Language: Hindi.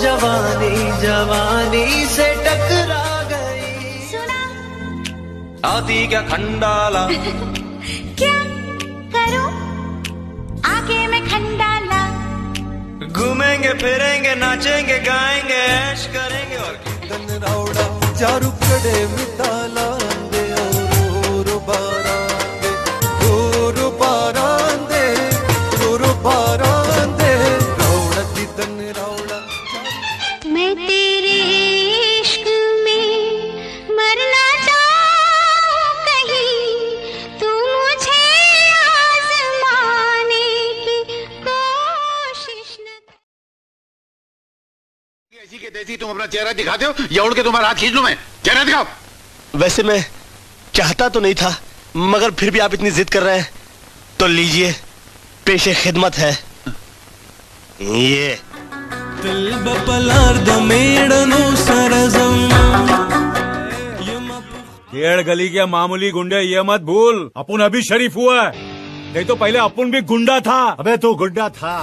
जवानी जवानी से टकरा गई। सुना। आती क्या खंडाला? क्या करूँ? आगे मैं खंडाला। घूमेंगे फिरेंगे नाचेंगे गाएँगे ऐश करेंगे और कीर्तन रावड़ा चारू कड़े मितालांदे और बारांदे रो बारांदे रो बारांदे। ऐसी के तैसी तुम अपना चेहरा दिखाते हो या उड़ के तुम्हारा हाथ खींच लूँ मैं? चेहरा दिखाओ। वैसे मैं चाहता तो नहीं था मगर फिर भी आप इतनी जिद कर रहे हैं तो लीजिए पेशे खिदमत है। ये। खेड़ गली के मामूली गुंडे ये मत भूल अपन अभी शरीफ हुआ है। नहीं तो पहले अपन भी गुंडा था। अबे तू गुंडा था।